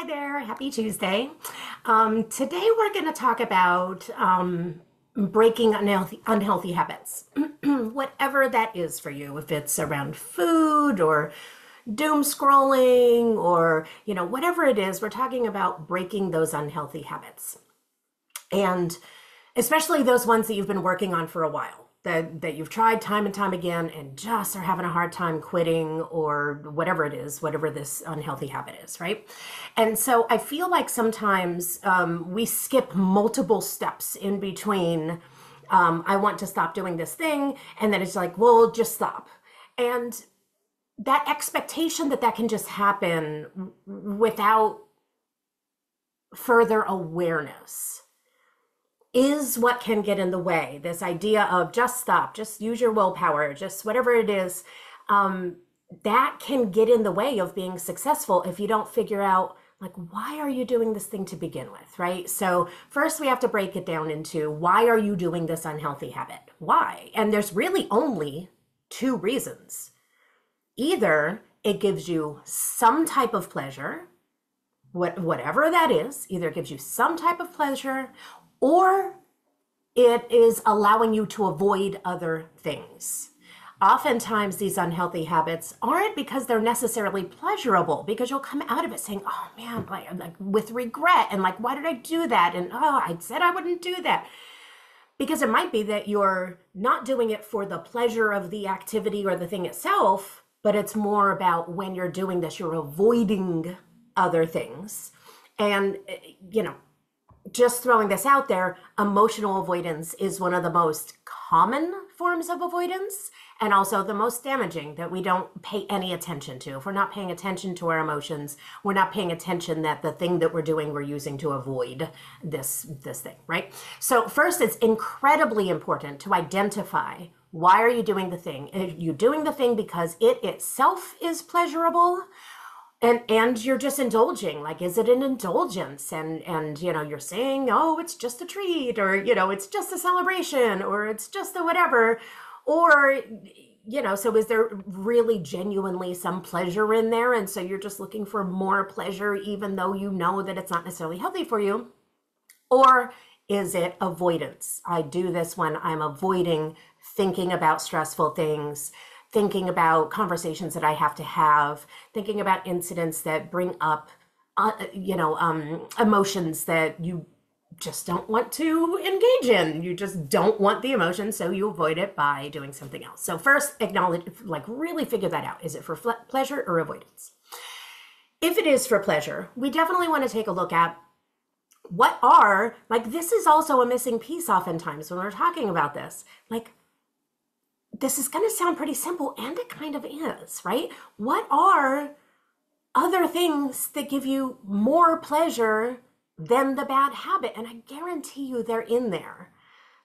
Hi there, happy Tuesday. Um, today we're going to talk about um, breaking unhealthy, unhealthy habits, whatever that is for you, if it's around food or doom scrolling or, you know, whatever it is, we're talking about breaking those unhealthy habits. And especially those ones that you've been working on for a while that that you've tried time and time again and just are having a hard time quitting or whatever it is whatever this unhealthy habit is right? And so i feel like sometimes um, we skip multiple steps in between um, i want to stop doing this thing and then it's like well just stop. And that expectation that that can just happen without further awareness is what can get in the way. This idea of just stop, just use your willpower, just whatever it is, um, that can get in the way of being successful if you don't figure out like why are you doing this thing to begin with right? So first we have to break it down into why are you doing this unhealthy habit? Why? And there's really only two reasons. Either it gives you some type of pleasure what, whatever that is either it gives you some type of pleasure or it is allowing you to avoid other things. Oftentimes, these unhealthy habits aren't because they're necessarily pleasurable, because you'll come out of it saying, Oh man, like, like with regret, and like, why did I do that? And oh, I said I wouldn't do that. Because it might be that you're not doing it for the pleasure of the activity or the thing itself, but it's more about when you're doing this, you're avoiding other things. And, eh, you know, just throwing this out there, emotional avoidance is one of the most common forms of avoidance and also the most damaging that we don't pay any attention to. If we're not paying attention to our emotions, we're not paying attention that the thing that we're doing we're using to avoid this this thing, right? So first it's incredibly important to identify why are you doing the thing? Are you doing the thing because it itself is pleasurable and and you're just indulging like is it an indulgence? And and you know you're saying oh it's just a treat or you know it's just a celebration or it's just a whatever or you know so is there really genuinely some pleasure in there? And so you're just looking for more pleasure even though you know that it's not necessarily healthy for you? Or is it avoidance? I do this when i'm avoiding thinking about stressful things thinking about conversations that I have to have, thinking about incidents that bring up, uh, you know, um, emotions that you just don't want to engage in. You just don't want the emotion, so you avoid it by doing something else. So first, acknowledge, like, really figure that out. Is it for pleasure or avoidance? If it is for pleasure, we definitely want to take a look at what are like this is also a missing piece oftentimes when we're talking about this like this is going to sound pretty simple, and it kind of is, right? What are other things that give you more pleasure than the bad habit? And I guarantee you they're in there.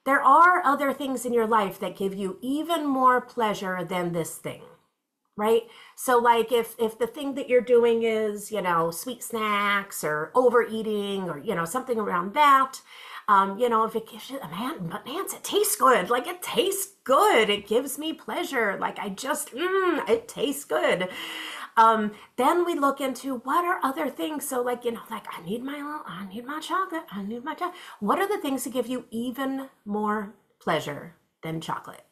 There are other things in your life that give you even more pleasure than this thing right so like if if the thing that you're doing is you know sweet snacks or overeating or you know something around that um, you know, if it gives you, a man, but man, it tastes good. Like it tastes good. It gives me pleasure. Like I just, mm, it tastes good. Um, then we look into what are other things. So like, you know, like I need my, I need my chocolate. I need my chocolate. What are the things that give you even more pleasure than chocolate?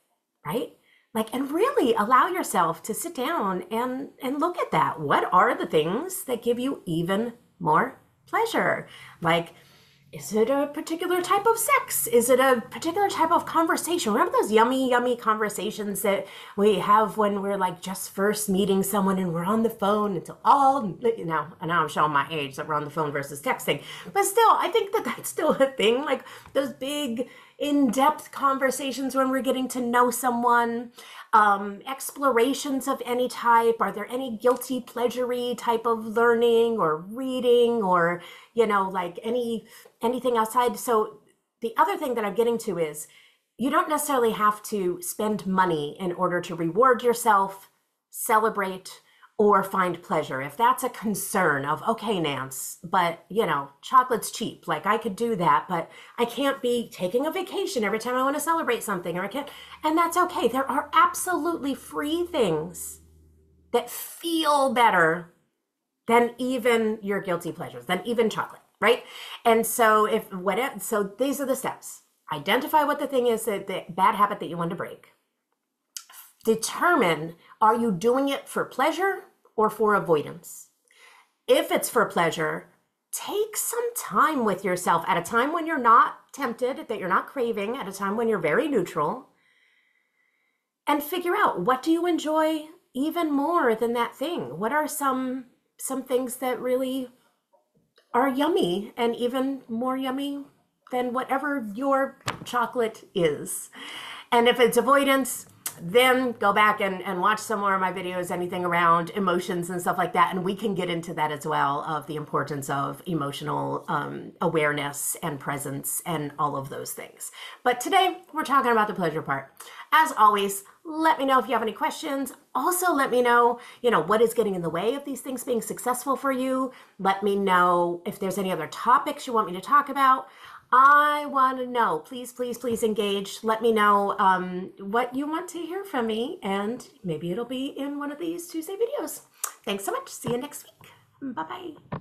Right? like and really allow yourself to sit down and and look at that what are the things that give you even more pleasure like is it a particular type of sex? Is it a particular type of conversation? Remember those yummy, yummy conversations that we have when we're like just first meeting someone and we're on the phone until all, you know, and now I'm showing my age that we're on the phone versus texting. But still, I think that that's still a thing. Like those big, in depth conversations when we're getting to know someone um, explorations of any type? Are there any guilty pleasury type of learning or reading or, you know, like any anything outside? So the other thing that I'm getting to is you don't necessarily have to spend money in order to reward yourself, celebrate, or find pleasure. If that's a concern of, okay, Nance, but you know, chocolate's cheap. Like I could do that, but I can't be taking a vacation every time I want to celebrate something, or I can't. And that's okay. There are absolutely free things that feel better than even your guilty pleasures, than even chocolate, right? And so if what so these are the steps. Identify what the thing is that the bad habit that you want to break. Determine are you doing it for pleasure or for avoidance? If it's for pleasure, take some time with yourself at a time when you're not tempted, that you're not craving, at a time when you're very neutral, and figure out what do you enjoy even more than that thing? What are some some things that really are yummy and even more yummy than whatever your chocolate is? And if it's avoidance, then go back and, and watch some more of my videos, anything around emotions and stuff like that. And we can get into that as well of the importance of emotional um, awareness and presence and all of those things. But today we're talking about the pleasure part. As always, let me know if you have any questions. Also, let me know, you know, what is getting in the way of these things being successful for you. Let me know if there's any other topics you want me to talk about. I want to know. Please, please, please engage. Let me know um, what you want to hear from me, and maybe it'll be in one of these Tuesday videos. Thanks so much. See you next week. Bye bye.